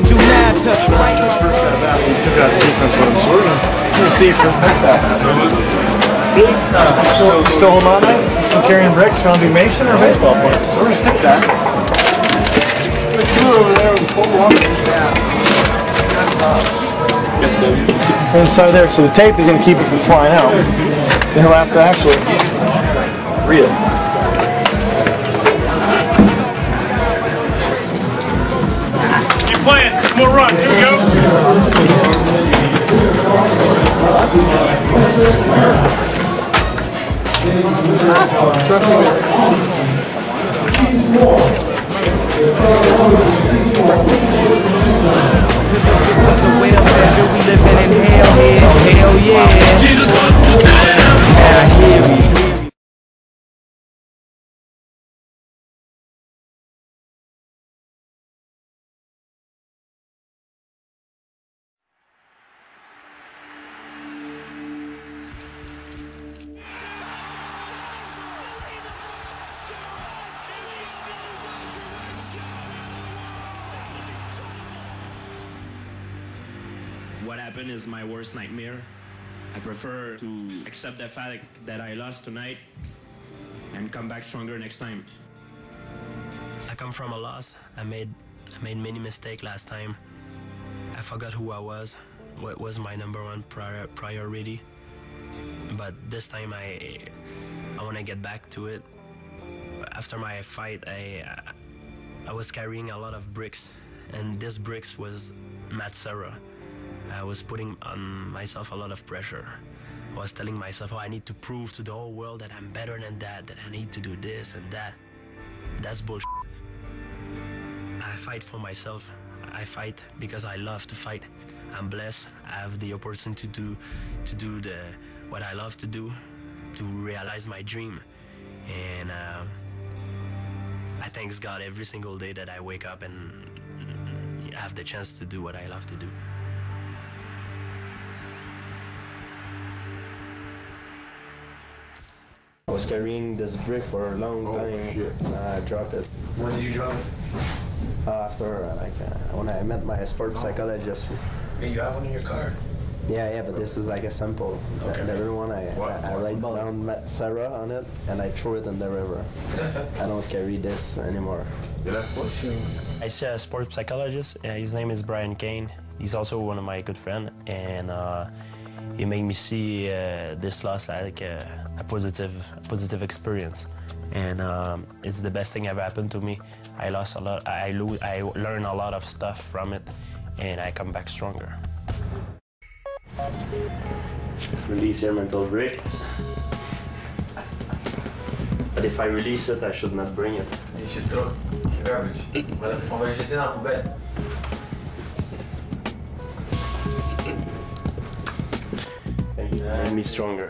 could do math to right my First at bat, we took out the defense with him, so we're gonna, gonna see if he'll fix that. Still, still holding on there? Still carrying bricks? Gonna do Mason or baseball player? So we're gonna stick that. Inside there, so the tape is gonna keep it from flying out. Then he'll have to actually read it. Gracias. What happened is my worst nightmare. I prefer to accept the fact that I lost tonight and come back stronger next time. I come from a loss. I made I made many mistakes last time. I forgot who I was, what was my number one prior, priority. But this time I I want to get back to it. After my fight, I I was carrying a lot of bricks, and this bricks was Matt Serra. I was putting on myself a lot of pressure. I was telling myself, oh, I need to prove to the whole world that I'm better than that, that I need to do this and that. That's bullshit. I fight for myself. I fight because I love to fight. I'm blessed. I have the opportunity to do, to do the what I love to do, to realize my dream, and uh, I thank God every single day that I wake up and have the chance to do what I love to do. I was carrying this brick for a long time. I dropped it. When did you drop it? Uh, after uh, like uh, when I met my sports psychologist. Hey, you have one in your car. Yeah, yeah, but this is like a sample. Okay. The other one, I, What- I, I write down Serra on it and I throw it in the river. I don't carry this anymore. I see a sports psychologist. Uh, his name is Brian Cain. He's also one of my good friends, and he made me see uh, this loss like a, a positive, positive experience. And um, it's the best thing ever happened to me. I lost a lot. I lo- I learned a lot of stuff from it, and I come back stronger. Release your mental break. But if I release it, I should not bring it. You should throw garbage. Voilà, On va le jeter dans la poubelle. Made me stronger.